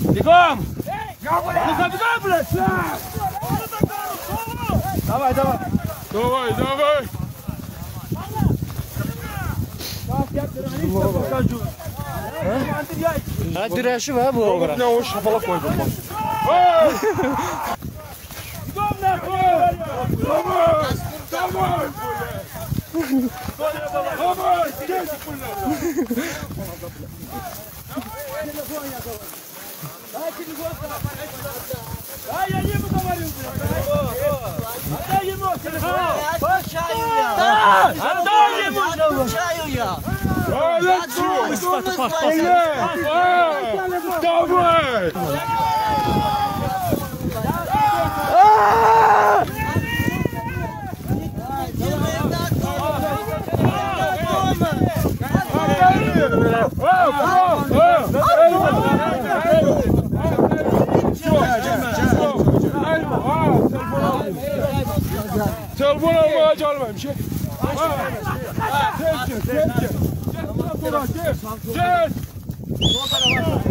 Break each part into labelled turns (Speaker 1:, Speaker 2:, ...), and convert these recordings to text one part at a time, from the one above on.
Speaker 1: Бегом! Ну забегай, блядь! Давай, давай!
Speaker 2: Давай, давай!
Speaker 3: Dirəşi var bu ora.
Speaker 2: Ne o şapalak koydum bak. Давай! Давай! Давай! Здесь, блядь!
Speaker 1: Да, я ему говорю, блядь! Отдай ему телефон! Отдай ему!
Speaker 2: Молодцу! Блядь! Давай! buna mı çalmam şey. Gel gel gel gel. Gel.
Speaker 1: Sol tarafa.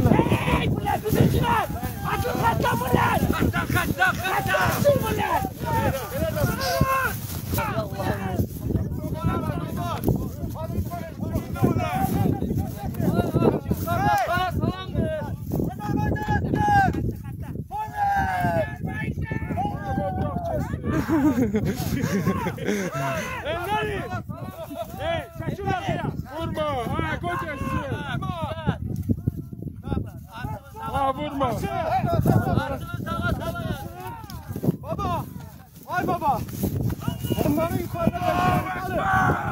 Speaker 2: Elleri. Hey, çekil arkaya. Vurma. Ha, kocaksın. Ha, vurma.
Speaker 1: Baba! Ay baba! Onları yukarıda taşıyalım.